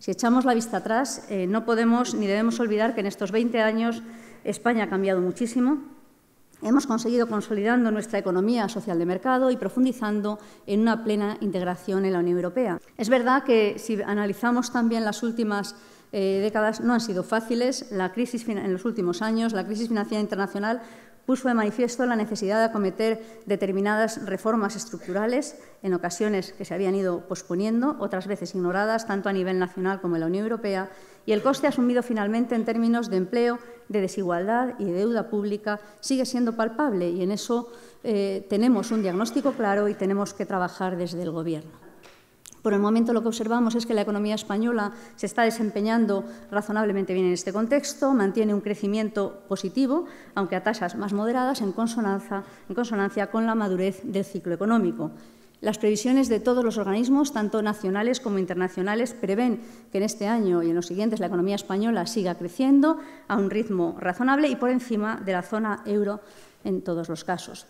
Si echamos la vista atrás, eh, no podemos ni debemos olvidar que en estos 20 años España ha cambiado muchísimo. Hemos conseguido consolidando nuestra economía social de mercado y profundizando en una plena integración en la Unión Europea. Es verdad que si analizamos también las últimas eh, décadas no han sido fáciles. La crisis en los últimos años, la crisis financiera internacional puso de manifiesto la necesidad de acometer determinadas reformas estructurales, en ocasiones que se habían ido posponiendo, otras veces ignoradas, tanto a nivel nacional como en la Unión Europea, y el coste asumido finalmente en términos de empleo, de desigualdad y de deuda pública sigue siendo palpable, y en eso eh, tenemos un diagnóstico claro y tenemos que trabajar desde el Gobierno. Por el momento lo que observamos es que la economía española se está desempeñando razonablemente bien en este contexto, mantiene un crecimiento positivo, aunque a tasas más moderadas, en consonancia, con la madurez del ciclo económico. Las previsiones de todos los organismos, tanto nacionales como internacionales, prevén que en este año y en los siguientes la economía española siga creciendo a un ritmo razonable y por encima de la zona euro en todos los casos.